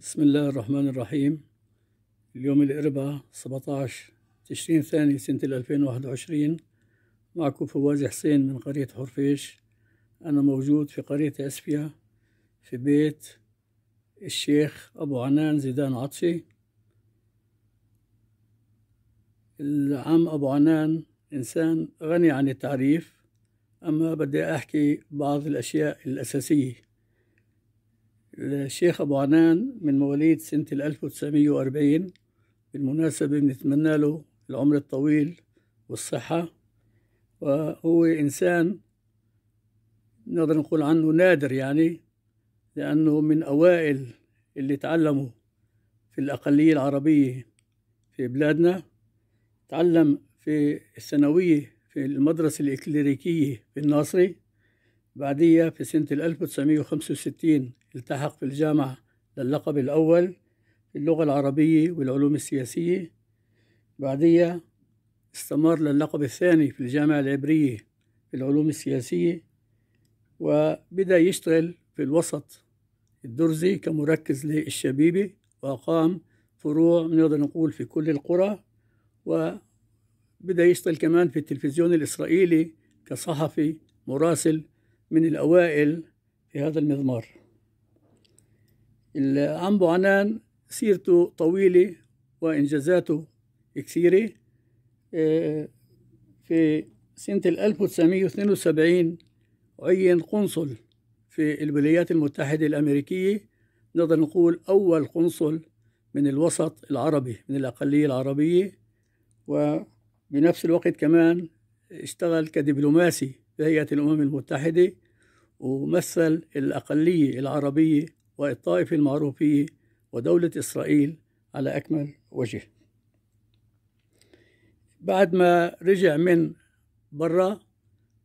بسم الله الرحمن الرحيم اليوم الأربعاء 17 تشرين ثاني سنة 2021 معكم فواز حسين من قرية حرفيش أنا موجود في قرية أسفيا في بيت الشيخ أبو عنان زيدان عطشي العم أبو عنان إنسان غني عن التعريف أما بدي أحكي بعض الأشياء الأساسية الشيخ أبو عنان من مواليد سنة 1940 بالمناسبة بنتمنى له العمر الطويل والصحة. وهو إنسان نقدر نقول عنه نادر يعني لأنه من أوائل اللي تعلموا في الأقلية العربية في بلادنا. تعلم في الثانوية في المدرسة الإكليريكية في الناصري بعديها في سنة 1965 التحق في الجامعة للقب الأول في اللغة العربية والعلوم السياسية. بعديها استمر للقب الثاني في الجامعة العبرية في العلوم السياسية وبدأ يشتغل في الوسط الدرزي كمركز للشبيبة وأقام فروع نقدر نقول في كل القرى وبدأ يشتغل كمان في التلفزيون الإسرائيلي كصحفي مراسل من الأوائل في هذا المضمار. عم عنان سيرته طويلة وإنجازاته كثيرة. في سنة 1972 عين قنصل في الولايات المتحدة الأمريكية. نقدر نقول أول قنصل من الوسط العربي من الأقلية العربية. وبنفس الوقت كمان اشتغل كدبلوماسي في هيئة الأمم المتحدة ومثل الأقلية العربية والطائفة المعروفية ودولة إسرائيل على أكمل وجه. بعد ما رجع من برا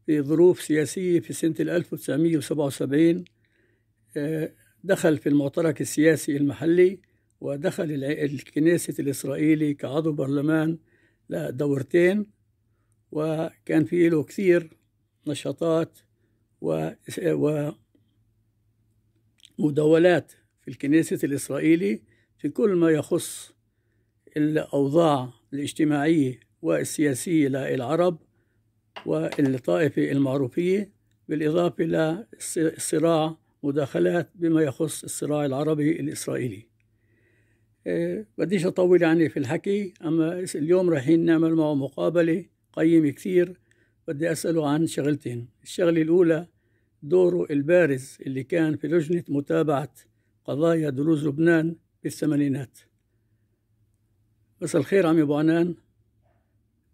في ظروف سياسية في سنة 1977 دخل في المعترك السياسي المحلي ودخل الكنيسة الإسرائيلي كعضو برلمان لدورتين وكان في له كثير نشاطات ومداولات في الكنيسة الإسرائيلي في كل ما يخص الأوضاع الاجتماعية والسياسية للعرب والطائفة المعروفية بالإضافة للصراع مداخلات بما يخص الصراع العربي الإسرائيلي. أه بديش أطول يعني في الحكي أما اليوم رايحين نعمل معه مقابلة قيمة كثير. بدي أسأله عن شغلتين. الشغلة الأولى دوره البارز اللي كان في لجنة متابعة قضايا دروز لبنان بالثمانينات. مساء الخير عمي أبو عنان.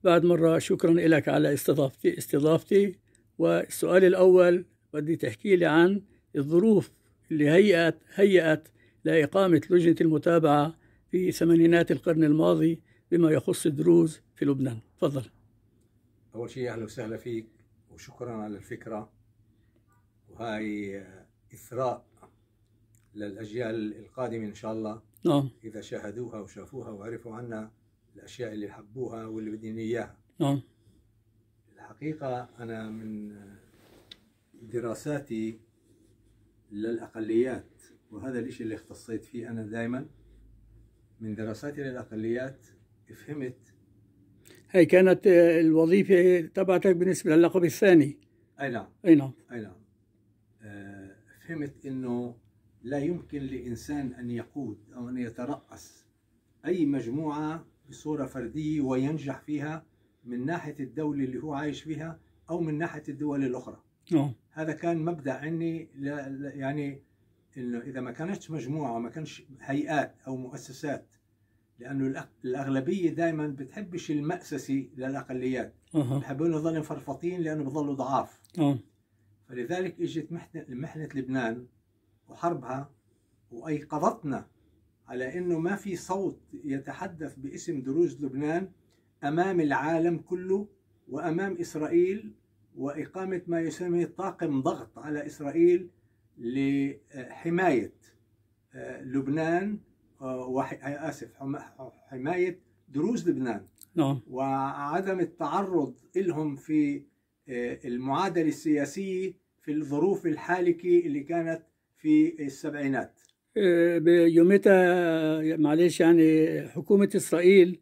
بعد مرة شكرا لك على استضافتي استضافتي. والسؤال الأول بدي تحكي لي عن الظروف اللي هيأت هيأت لإقامة لجنة المتابعة في ثمانينات القرن الماضي بما يخص الدروز في لبنان. تفضل. أول شيء أهلا وسهلا فيك وشكرا على الفكرة. وهاي إثراء للأجيال القادمة إن شاء الله. نعم. إذا شاهدوها وشافوها وعرفوا عنا الأشياء اللي حبوها واللي بدهم إياها. نعم. الحقيقة أنا من دراساتي للأقليات وهذا الإشي اللي اختصيت فيه أنا دائما من دراساتي للأقليات فهمت هي كانت الوظيفة تبعتك بالنسبة للقب الثاني. أي نعم. أي نعم. أي نعم. فهمت إنه لا يمكن لإنسان أن يقود أو أن يترأس أي مجموعة بصورة فردية وينجح فيها من ناحية الدولة اللي هو عايش فيها أو من ناحية الدول الأخرى. نعم. هذا كان مبدأ عني لا لا- يعني إنه إذا ما كانتش مجموعة وما كانش هيئات أو مؤسسات لأنه الأغ- الأغلبية دائما بتحبش المأسسة للأقليات. أها. بحبون يضلوا مفرفطين لأنه بضلوا ضعاف. نعم. فلذلك إجت محنة لبنان وحربها وأيقظتنا على أنه ما في صوت يتحدث باسم دروز لبنان أمام العالم كله وأمام إسرائيل وإقامة ما يسمى طاقم ضغط على إسرائيل لحماية آه، لبنان آه، وح- آسف حما- حماية دروز لبنان. نعم. وعدم التعرض لهم في آه، المعادلة السياسية في الظروف الحالكة اللي كانت في السبعينات. آه، بيومتها معلش يعني حكومة إسرائيل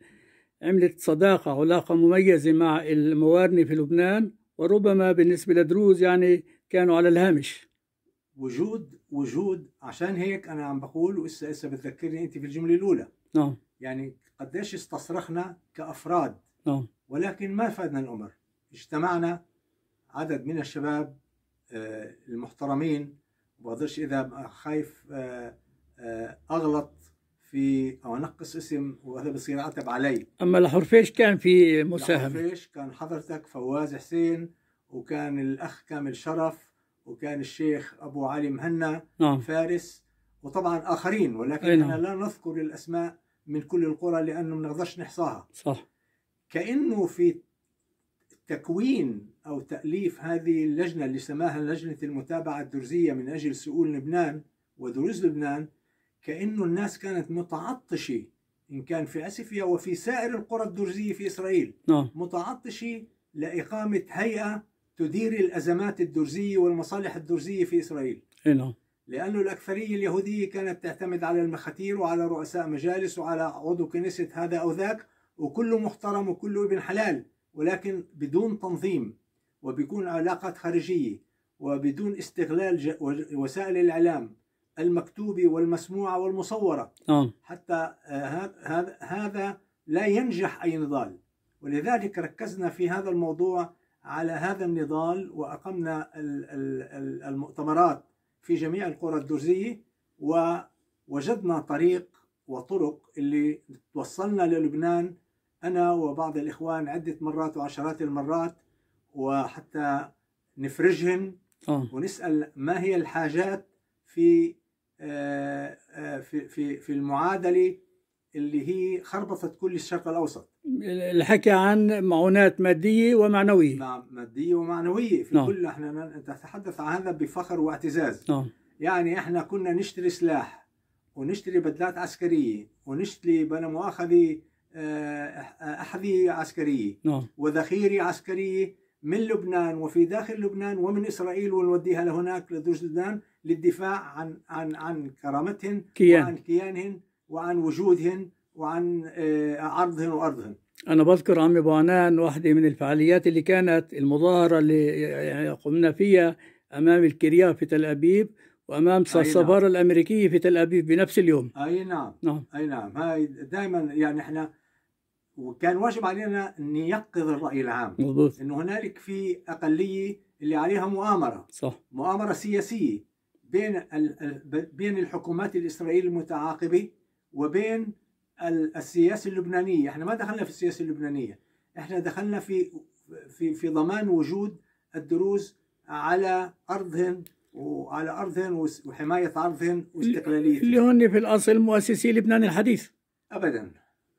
عملت صداقة علاقة مميزة مع الموارنة في لبنان وربما بالنسبة لدروز يعني كانوا على الهامش. وجود وجود عشان هيك أنا عم بقول وإسا إسا بتذكرني أنت في الجملة الأولى. نعم. يعني قديش استصرخنا كأفراد. نعم. ولكن ما فادنا الأمر. اجتمعنا عدد من الشباب آه، المحترمين. بقدرش إذا خايف آه، آه، أغلط في أو أنقص اسم وهذا بصير عتب علي. أما الحرفيش كان في مساهمة. فيش كان حضرتك فواز حسين وكان الأخ كامل شرف وكان الشيخ أبو علي مهنا نعم. فارس وطبعا آخرين. ولكن أي نعم. إحنا لا نذكر الأسماء من كل القرى لأنه ما نقدرش نحصاها. صح. كأنه في تكوين أو تأليف هذه اللجنة اللي سماها لجنة المتابعة الدرزية من أجل سؤول لبنان ودروز لبنان كأنه الناس كانت متعطشة إن كان في اسفيا وفي سائر القرى الدرزية في إسرائيل نعم. متعطشة لإقامة هيئة تدير الأزمات الدرزية والمصالح الدرزية في إسرائيل. أي نعم. لأنه الأكثرية اليهودية كانت تعتمد على المخاتير وعلى رؤساء مجالس وعلى عضو كنيسة هذا أو ذاك وكله محترم وكله ابن حلال ولكن بدون تنظيم. وبيكون علاقات خارجية وبدون استغلال وسائل الإعلام المكتوبة والمسموعة والمصورة. نعم حتى آه، هذا- لا ينجح أي نضال. ولذلك ركزنا في هذا الموضوع على هذا النضال وأقمنا ال- ال- ال- المؤتمرات في جميع القرى الدرزية ووجدنا طريق وطرق اللي توصلنا للبنان. أنا وبعض الإخوان عدة مرات وعشرات المرات وحتى نفرجهن آه. ونسأل ما هي الحاجات في آه، آه، في في في المعادلة اللي هي خربطت كل الشرق الأوسط. الحكي عن معونات مادية ومعنوية. مع مادية ومعنوية. في نعم. كل إحنا نتحدث عن هذا بفخر واعتزاز. نعم. يعني إحنا كنا نشتري سلاح ونشتري بدلات عسكرية ونشتري بلا مؤاخذة آه، أحذية عسكرية نعم. وذخيرة عسكرية من لبنان وفي داخل لبنان ومن إسرائيل ونوديها لهناك لبنان للدفاع عن عن عن كرامتهن كيان. وعن كيانهن وعن وجودهن وعن آه، عرضهن وأرضهن أنا بذكر عمي أبو عنان واحدة من الفعاليات اللي كانت المظاهرة اللي يعني قمنا فيها أمام الكريا في تل أبيب وأمام أي نعم. السفارة الأمريكية في تل أبيب بنفس اليوم. أي نعم. نعم. أي نعم. هاي دائما يعني إحنا وكان واجب علينا أن نيقظ الرأي العام. مضبوط إنه هنالك في أقلية اللي عليها مؤامرة. صح. مؤامرة سياسية بين بين الحكومات الإسرائيلية المتعاقبة وبين ال- السياسة اللبنانية. إحنا ما دخلنا في السياسة اللبنانية. إحنا دخلنا في في في ضمان وجود الدروز على أرضهن وعلى أرضهن وس- وحماية أرضهن واستقلاليتهن اللي هن في الأصل مؤسسي لبنان الحديث. ابدا.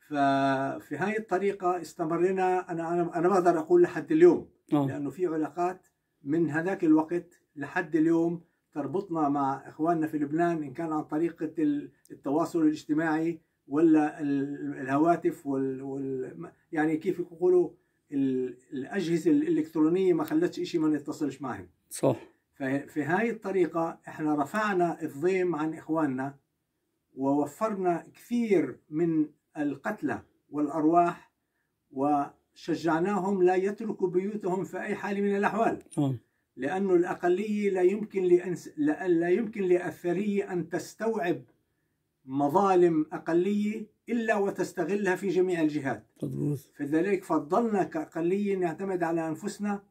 ففي هاي الطريقة استمرنا أنا أنا أنا بقدر أقول لحد اليوم نعم لأنه في علاقات من هذاك الوقت لحد اليوم تربطنا مع إخواننا في لبنان إن كان عن طريقه ال- التواصل الاجتماعي ولا ال- الهواتف وال, وال يعني كيف يقولوا ال- الأجهزة الإلكترونية ما خلتش شيء ما نتصلش معهم. صح. ففي هاي الطريقة إحنا رفعنا الضيم عن إخواننا ووفرنا كثير من القتلى والأرواح وشجعناهم لا يتركوا بيوتهم في أي حال من الأحوال. نعم. لأنه الأقلية لا يمكن لأنس لا لا يمكن للأثرية أن تستوعب مظالم أقلية إلا وتستغلها في جميع الجهات. مضبوط فلذلك فضلنا كأقلية نعتمد على أنفسنا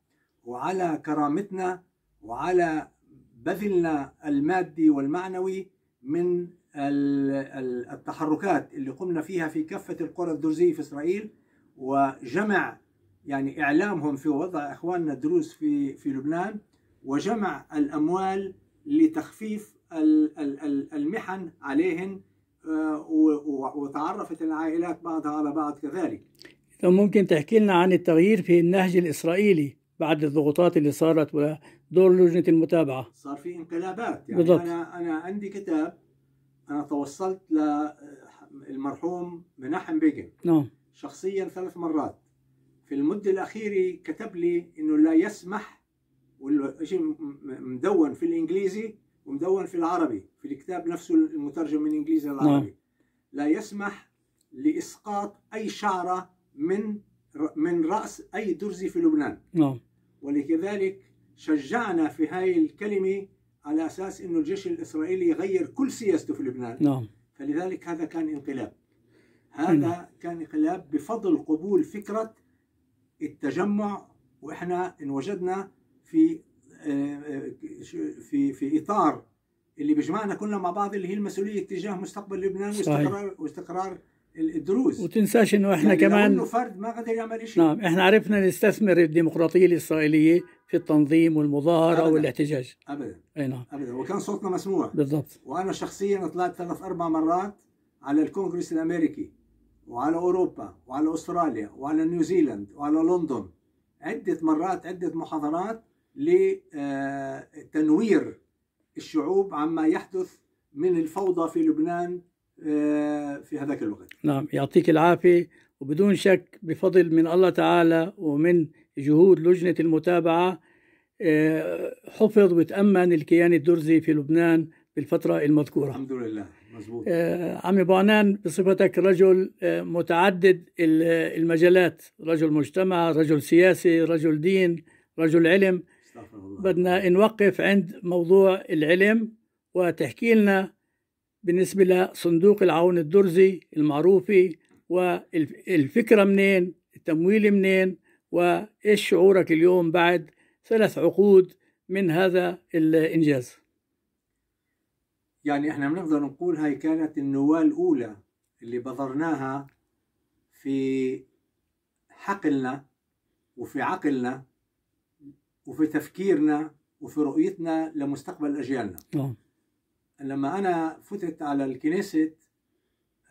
وعلى كرامتنا وعلى بذلنا المادي والمعنوي من التحركات اللي قمنا فيها في كافة القرى الدرزية في إسرائيل وجمع يعني إعلامهم في وضع إخواننا الدروز في في لبنان وجمع الأموال لتخفيف ال- ال- ال- المحن عليهن آه، وتعرفت العائلات بعضها على بعض كذلك طب ممكن تحكي لنا عن التغيير في النهج الإسرائيلي بعد الضغوطات اللي صارت ودور لجنة المتابعة صار في انقلابات يعني بالضبط. أنا أنا عندي كتاب أنا توصلت للمرحوم مناحم بيجن نعم. شخصيا ثلاث مرات. في المدة الأخيرة كتب لي إنه لا يسمح والشيء مدون في الإنجليزي ومدون في العربي في الكتاب نفسه المترجم من الانجليزي للعربي. نعم. لا يسمح لإسقاط أي شعرة من من رأس أي درزي في لبنان. نعم. ولذلك شجعنا في هاي الكلمة على أساس إنه الجيش الإسرائيلي يغير كل سياسته في لبنان. نعم. فلذلك هذا كان انقلاب. نعم. هذا كان انقلاب بفضل قبول فكرة التجمع وإحنا انوجدنا في في في إطار اللي بيجمعنا كلنا مع بعض اللي هي المسؤولية تجاه مستقبل لبنان صحيح. واستقرار واستقرار الدروز وتنساش إنه إحنا يعني كمان فرد ما قدر يعمل شيء نعم إحنا عرفنا نستثمر الديمقراطية الإسرائيلية في التنظيم والمظاهرة أبداً. والاحتجاج. أبدا. أي نعم. أبدا. وكان صوتنا مسموع. بالضبط. وأنا شخصيا طلعت ثلاث أربع مرات على الكونغرس الأمريكي وعلى أوروبا وعلى أستراليا وعلى نيوزيلاند وعلى لندن. عدة مرات عدة محاضرات لتنوير الشعوب عما يحدث من الفوضى في لبنان آه، في هذاك الوقت. نعم. يعطيك العافية وبدون شك بفضل من الله تعالى ومن جهود لجنة المتابعة آه، حفظ وتأمن الكيان الدرزي في لبنان بالفترة المذكورة. الحمد لله مزبوط آه، عمي بوعنان بصفتك رجل آه، متعدد ال- المجالات رجل مجتمع رجل سياسي رجل دين رجل علم. استغفر الله. بدنا نوقف عند موضوع العلم وتحكي لنا بالنسبة لصندوق العون الدرزي المعروفة والفكرة منين التمويل منين وإيش شعورك اليوم بعد ثلاث عقود من هذا الإنجاز؟ يعني إحنا بنقدر نقول هاي كانت النواة الأولى اللي بذرناها في حقلنا وفي عقلنا وفي تفكيرنا وفي رؤيتنا لمستقبل أجيالنا. نعم. لما أنا فتت على الكنيسة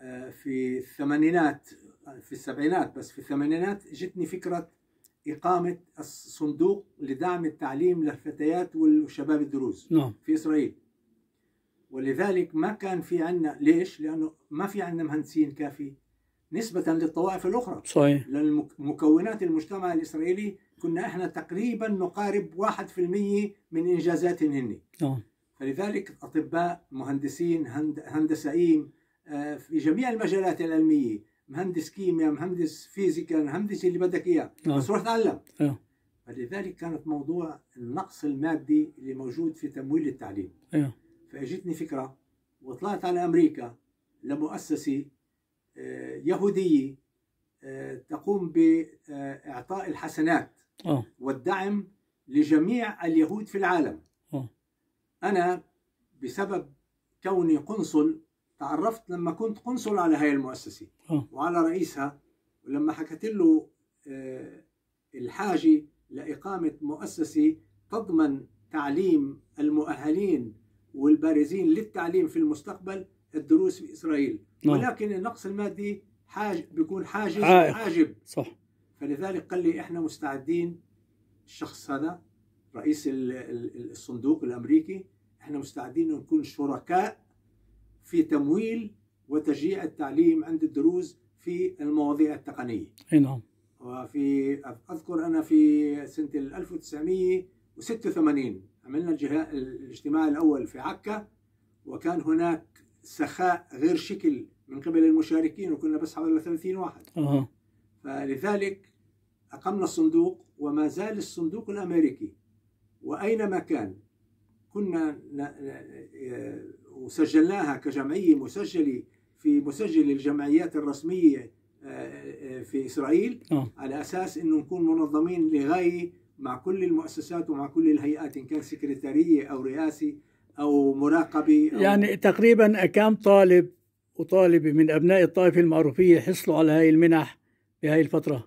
آه، في الثمانينات في السبعينات بس في الثمانينات جتني فكرة إقامة الصندوق لدعم التعليم للفتيات والشباب الدروز نعم. في إسرائيل. ولذلك ما كان في عندنا ليش؟ لأنه ما في عندنا مهندسين كافي نسبة للطوائف الأخرى. صحيح. لأن مكونات المجتمع الإسرائيلي كنا إحنا تقريبا نقارب 1% من انجازاتهم هن نعم. فلذلك أطباء مهندسين هند- هندسائيين آه، في جميع المجالات العلميه مهندس كيمياء مهندس فيزيكا مهندس اللي بدك إياه نعم. بس روح تعلم أيوه. فلذلك كانت موضوع النقص المادي اللي موجود في تمويل التعليم أيوه. فإجتني فكرة وطلعت على أمريكا لمؤسسة آه، يهودية آه، تقوم بإعطاء الحسنات آه والدعم لجميع اليهود في العالم آه. أنا بسبب كوني قنصل تعرفت لما كنت قنصل على هاي المؤسسة آه. وعلى رئيسها ولما حكت له آه، الحاجة لإقامة مؤسسة تضمن تعليم المؤهلين والبارزين للتعليم في المستقبل الدروس في إسرائيل نعم. ولكن النقص المادي حاج بيكون حاجز عائق. حاجب صح فلذلك قال لي إحنا مستعدين الشخص هذا رئيس ال- ال- الصندوق الأمريكي إحنا مستعدين نكون شركاء في تمويل وتشجيع التعليم عند الدروز في المواضيع التقنية. أي نعم. وفي أذكر أنا في سنة ال 1986 عملنا الاجتماع الأول في عكا وكان هناك سخاء غير شكل من قبل المشاركين وكنا بس حوالي 30 واحد. أها. فلذلك أقمنا الصندوق وما زال الصندوق الأمريكي وأينما كان كنا وسجلناها كجمعية مسجلة في مسجل الجمعيات الرسمية آه، آه، في إسرائيل آه على أساس أنه نكون منظمين لغاية مع كل المؤسسات ومع كل الهيئات إن كان سكرتارية أو رئاسي أو مراقبة أو يعني تقريبا كم طالب وطالبة من أبناء الطائفة المعروفية حصلوا على هاي المنح بهاي الفترة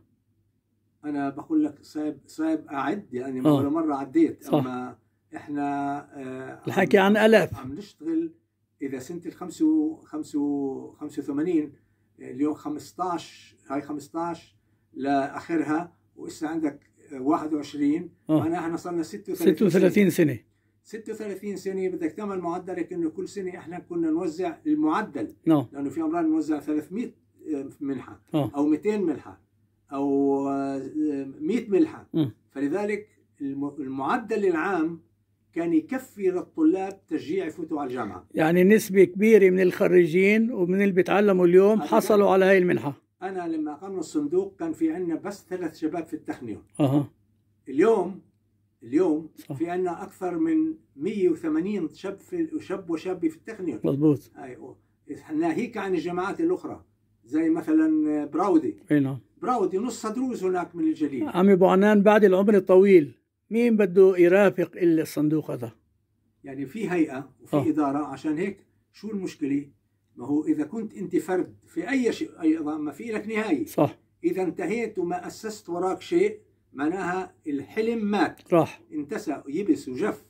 أنا بقول لك صعب صعب أعد يعني آه. ولا مرة عديت صح. أما إحنا آه، الحكي عن آلاف عم نشتغل إذا سنة ال 85 اليوم 15 هاي 15 لآخرها وإسا عندك آه، 21 آه. معناها إحنا صرنا 36 36 سنة. 36 سنة. بدك تعمل معدلك إنه كل سنة إحنا كنا نوزع المعدل. نعم. لأنه في امرار نوزع 300 منحه آه. أو 200 ملحة أو آه، 100 ملحة. مم. فلذلك الم- المعدل العام كان يكفي للطلاب تشجيع يفوتوا على الجامعة. يعني نسبة كبيرة من الخريجين ومن اللي بيتعلموا اليوم حصلوا على هاي المنحة. أنا لما اقمنا الصندوق كان في عندنا بس ثلاث شباب في التخنيون. أها. اليوم اليوم صح. في عندنا أكثر من 180 شاب في شاب وشابة في التخنيون. مضبوط أيوة. ناهيك عن الجامعات الأخرى زي مثلا براودي. أي نعم. براودي نص دروس هناك من الجليل عمي ابو عنان بعد العمر الطويل. مين بده يرافق إلا الصندوق هذا؟ يعني في هيئة وفي آه. إدارة. عشان هيك شو المشكلة؟ ما هو إذا كنت أنت فرد في أي شيء أيضا ما في لك نهايه صح. إذا انتهيت وما أسست وراك شيء معناها الحلم مات. راح. انتسى ويبس وجف.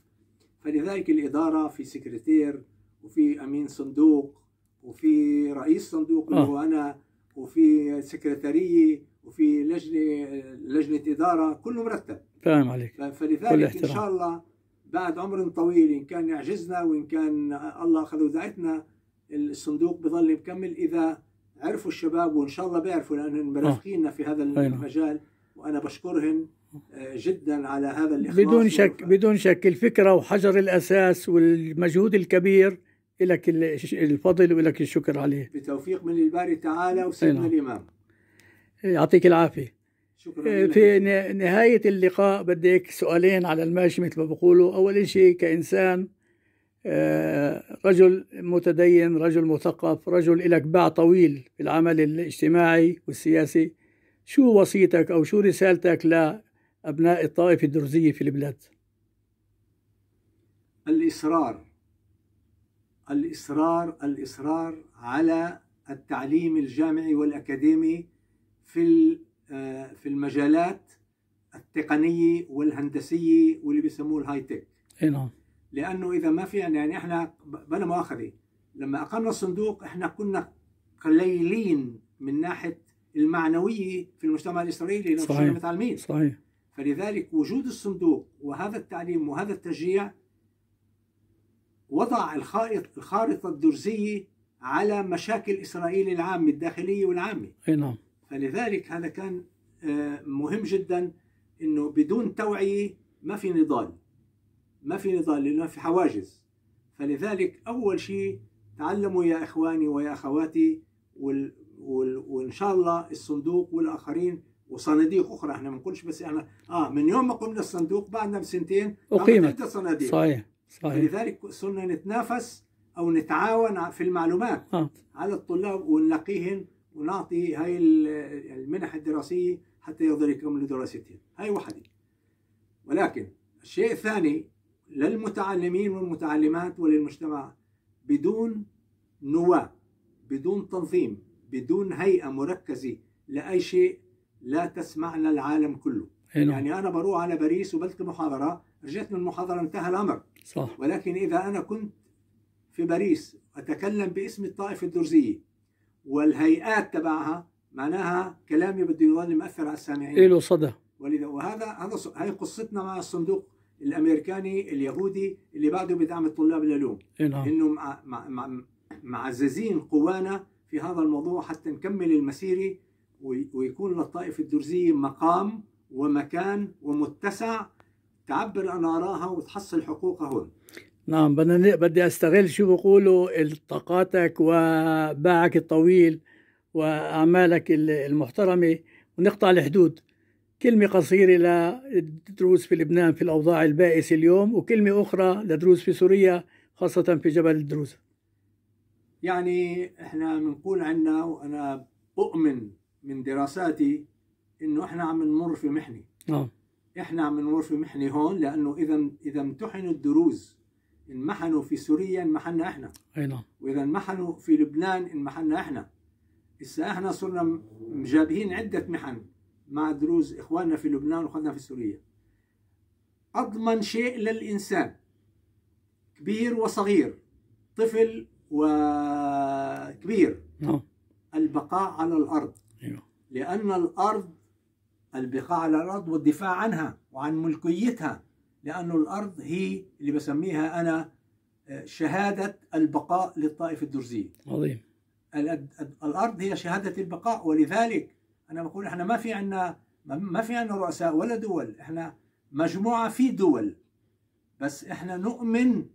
فلذلك الإدارة في سكرتير وفي أمين صندوق وفي رئيس صندوق اللي آه. هو أنا وفي سكرتارية وفي لجنة لجنة إدارة كله مرتب فاهم عليك فلذلك إن احترام. شاء الله بعد عمر طويل إن كان يعجزنا وإن كان الله أخذ ودعتنا الصندوق بظل مكمل إذا عرفوا الشباب وإن شاء الله بيعرفوا لأنهم مرافقيننا في هذا نعم. المجال وأنا بشكرهم آه، جدا على هذا الإخلاص بدون شك والوفاء. بدون شك الفكرة وحجر الأساس والمجهود الكبير لك الفضل ولك الشكر عليه بتوفيق من الباري تعالى وسيدنا نعم. الإمام يعطيك العافية. شكرا لك. في ن- نهاية اللقاء بدي هيك سؤالين على الماشي مثل ما بقولوا. أول شيء كإنسان آه، رجل متدين رجل مثقف رجل لك باع طويل في العمل الاجتماعي والسياسي شو وصيتك أو شو رسالتك لأبناء الطائفة الدرزية في البلاد؟ الإصرار. الإصرار الإصرار على التعليم الجامعي والأكاديمي في آه، في المجالات التقنية والهندسية واللي بيسموه الهاي تك إي نعم. لأنه إذا ما في يعني إحنا بلا مؤاخذة لما اقمنا الصندوق إحنا كنا قليلين من ناحية المعنوية في المجتمع الإسرائيلي لأنه صحيح. متعلمين. صحيح. فلذلك وجود الصندوق وهذا التعليم وهذا التشجيع وضع الخائط الخارطة الدرزية على مشاكل إسرائيل العامة الداخلية والعامة. إي نعم. فلذلك هذا كان آه، مهم جدا إنه بدون توعية ما في نضال. ما في نضال لأنه في حواجز. فلذلك أول شيء تعلموا يا إخواني ويا أخواتي وال وال وإن شاء الله الصندوق والآخرين وصناديق أخرى. إحنا ما بنقولش بس إحنا آه من يوم ما قمنا الصندوق بعدنا بسنتين عدة صناديق. صحيح صحيح. فلذلك صرنا نتنافس أو نتعاون في المعلومات آه. على الطلاب ونلاقيهم ونعطي هاي ال- المنح الدراسية حتى يقدروا يكملوا دراستهم هاي وحدة ولكن الشيء الثاني للمتعلمين والمتعلمات وللمجتمع بدون نواة بدون تنظيم بدون هيئة مركزة لأي شيء لا تسمعنا العالم كله. أي نعم. يعني أنا بروح على باريس وبلقي محاضرة رجعت من المحاضرة انتهى الأمر. صح. ولكن إذا أنا كنت في باريس أتكلم باسم الطائفة الدرزية والهيئات تبعها معناها كلامي بده يظل مأثر على السامعين. له صدى. ولذا وهذا هذا هاي قصتنا مع الصندوق الأمريكاني اليهودي اللي بعده بدعم الطلاب العلوم اي نعم. إنه مع مع مع معززين قوانا في هذا الموضوع حتى نكمل المسيرة وي- ويكون للطائفة الدرزية مقام ومكان ومتسع تعبر عن آرائها وتحصل حقوقها هون. نعم بدنا بدي أستغل شو بقولوا طاقاتك وباعك الطويل وأعمالك ال- المحترمة ونقطع الحدود. كلمة قصيرة للدروس في لبنان في الأوضاع البائسة اليوم وكلمة أخرى لدروس في سوريا خاصة في جبل الدروز يعني إحنا بنقول عنا وأنا اؤمن من دراساتي إنه إحنا عم نمر في محنة. نعم. إحنا عم نمر في محنة هون لأنه إذا إذا امتحنوا الدروز انمحنوا في سوريا انمحنا إحنا. أي نعم. وإذا انمحنوا في لبنان انمحنا إحنا. هسه إحنا صرنا مجابهين عدة محن. مع دروز إخواننا في لبنان وإخواننا في سوريا. أضمن شيء للإنسان. كبير وصغير. طفل وكبير. نعم. البقاء على الأرض. أيوه لأن الأرض البقاء على الأرض والدفاع عنها وعن ملكيتها. لأن الأرض هي اللي بسميها أنا آه، شهادة البقاء للطائفة الدرزية عظيم. ال- الأرض هي شهادة البقاء ولذلك أنا بقول إحنا ما في عنا ما- في عنا رؤساء ولا دول إحنا مجموعة في دول. بس إحنا نؤمن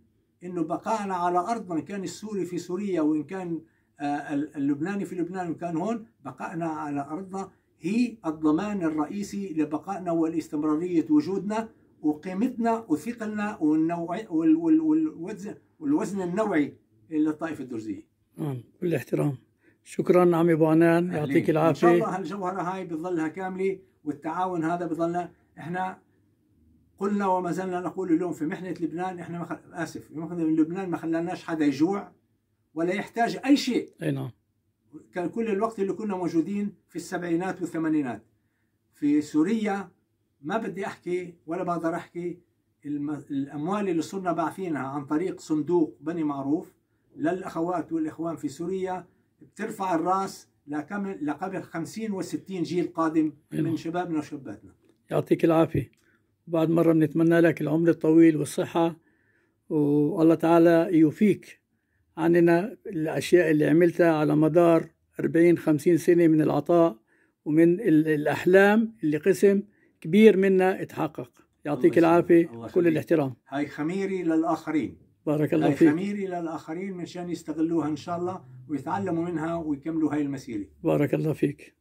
إنه بقائنا على ارضنا ان كان السوري في سوريا وإن كان آه، اللبناني في لبنان وإن كان هون بقائنا على أرضنا هي الضمان الرئيسي لبقائنا والاستمرارية وجودنا. وقيمتنا وثقلنا والنوع والوزن والوزن النوعي للطائفه الدرزية. نعم كل احترام. شكرا عمي ابو عنان يعطيك العافيه. إن شاء الله هالجوهرة هاي بتظلها كاملة والتعاون هذا بظلنا إحنا قلنا وما زلنا نقول اليوم في محنة لبنان إحنا مخ... آسف في محنة لبنان ما خلاناش حدا يجوع ولا يحتاج أي شيء. أي نعم. كان كل الوقت اللي كنا موجودين في السبعينات والثمانينات. في سوريا ما بدي أحكي ولا بقدر أحكي. الأموال اللي صرنا باعثينها عن طريق صندوق بني معروف للأخوات والإخوان في سوريا بترفع الرأس لقبل 50 و60 جيل قادم من. شبابنا وشاباتنا. يعطيك العافية. بعد مرة بنتمنى لك العمر الطويل والصحة والله تعالى يوفيك عننا الأشياء اللي عملتها على مدار 40 50 سنة من العطاء ومن الأحلام اللي قسم كبير منا اتحقق يعطيك العافية كل الاحترام. هاي خميري للآخرين. بارك الله فيك. خميري للآخرين مشان يستغلوها إن شاء الله ويتعلموا منها ويكملوا هاي المسيرة. بارك الله فيك.